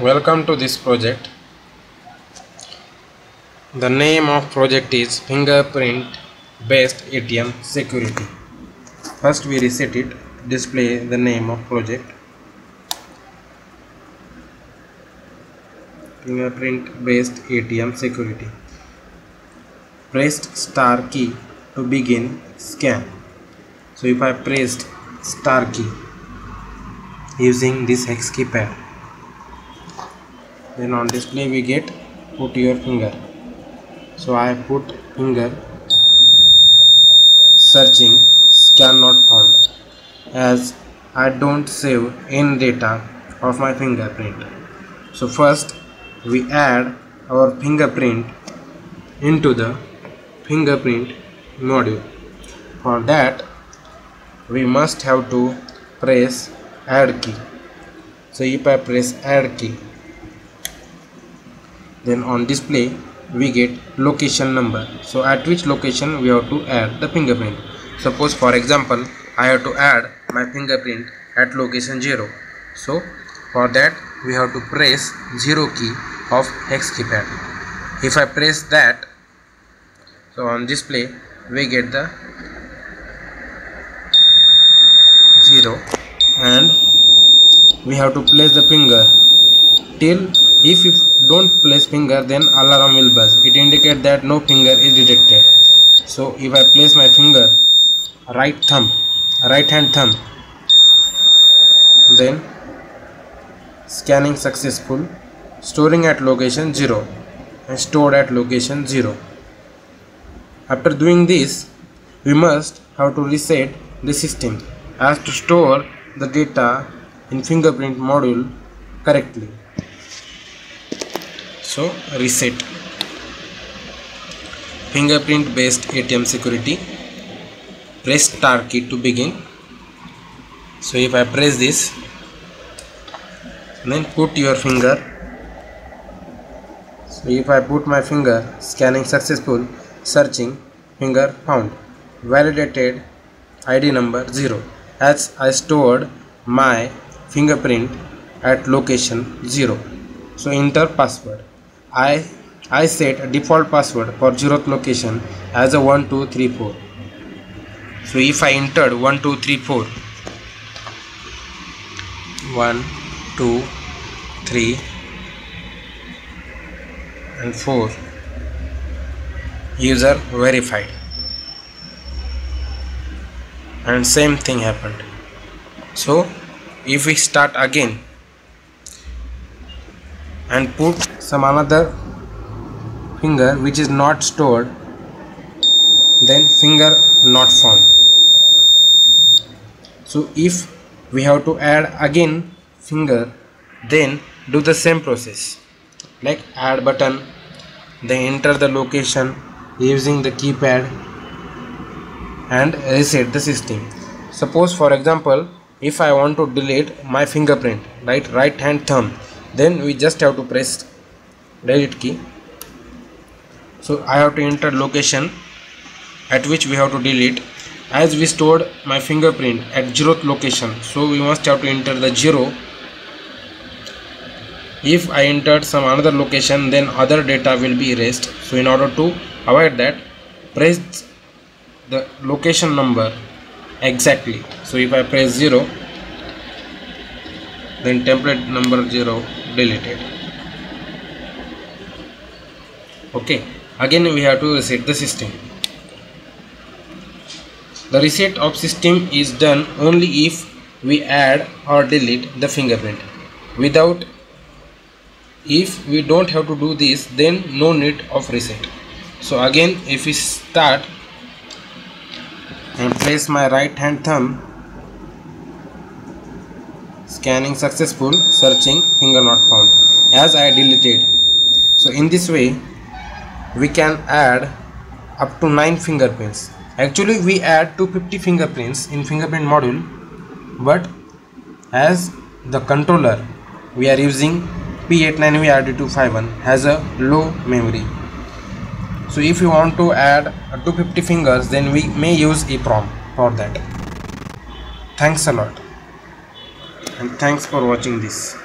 welcome to this project. The name of project is fingerprint based ATM security. First we reset it display the name of project. Fingerprint based ATM security. Pressed star key to begin scan. So if I pressed star key using this hex keypad then on display we get put your finger. So I put finger searching scan not found. As I don't save in data of my fingerprint. So first we add our fingerprint into the fingerprint module. For that we must have to press add key. So if I press add key then on display we get location number. So at which location we have to add the fingerprint. Suppose for example I have to add my fingerprint at location 0 so for that we have to press 0 key of hex keypad. If I press that so on display we get the 0 and we have to place the finger till if you don't place finger then alarm will buzz it indicates that no finger is detected. So if I place my finger right thumb right hand thumb then scanning successful storing at location 0 and stored at location 0 after doing this we must have to reset the system as to store the data in fingerprint module correctly so reset. Fingerprint based ATM security. Press star key to begin. So if I press this then put your finger. So if I put my finger scanning successful searching finger found validated ID number 0 as I stored my fingerprint at location 0 so enter password I I set a default password for 0th location as a 1234 so if I entered 1234 1 2 3 and 4 user verified. And same thing happened. So if we start again and put some another finger which is not stored then finger not found. So if we have to add again finger then do the same process. Like add button then enter the location using the keypad and reset the system. Suppose for example if I want to delete my fingerprint right right hand thumb then we just have to press delete key so I have to enter location at which we have to delete. As we stored my fingerprint at zeroth location so we must have to enter the zero. If I entered some another location then other data will be erased. So in order to avoid that press the location number exactly. So if I press 0 then template number 0 deleted okay. Again we have to reset the system. The reset of system is done only if we add or delete the fingerprint. Without if we don't have to do this then no need of reset. So again if we start and place my right hand thumb scanning successful searching finger not found as I deleted. So in this way we can add up to 9 fingerprints. Actually we add 250 fingerprints in fingerprint module but as the controller we are using P89VRD251 has a low memory. So if you want to add 250 fingers then we may use EEPROM for that. Thanks a lot. And thanks for watching this